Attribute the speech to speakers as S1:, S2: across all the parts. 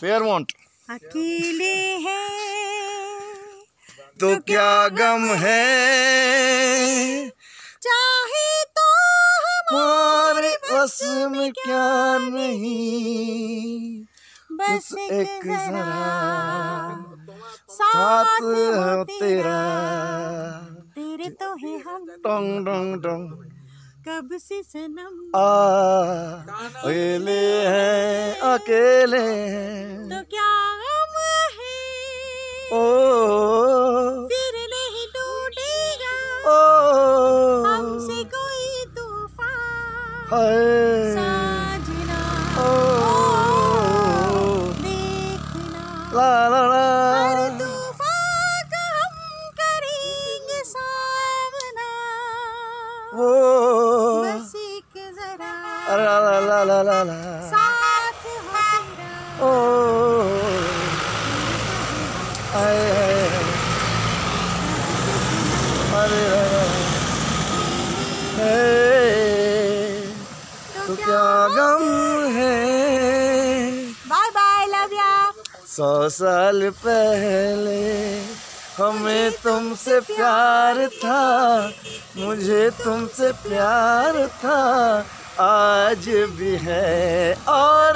S1: Fairmont
S2: अकेले हैं
S1: तो क्या गम है?
S2: चाहे तो
S1: हमारे बस में क्या नहीं।
S2: बस एक जरा
S1: साथ हो तेरा।
S2: तेरे। तो है हम।
S1: टोंग डोंग डोंग।
S2: कब से सनम?
S1: आ अकेले हैं। अकेले हैं।
S2: तो क्या गम है?
S1: ओ।
S2: फिर नहीं टूटेगा।
S1: ओ।
S2: हमसे कोई तूफ़ान
S1: हाय
S2: साजना।
S1: ओ।
S2: देखना।
S1: ला ला ला।
S2: बस एक जरा।
S1: ला ला ओ आए अरे तो क्या गम है?
S2: बाय बाय लव या।
S1: सौ साल पहले हमें तुमसे प्यार था मुझे तुमसे प्यार था आज भी है और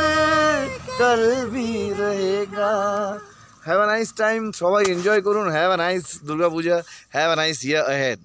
S1: कल भी रहेगा হ্যাভ আ নাইস টাইম সবাই এনজয় করুন have a nice Durga Puja have a nice year ahead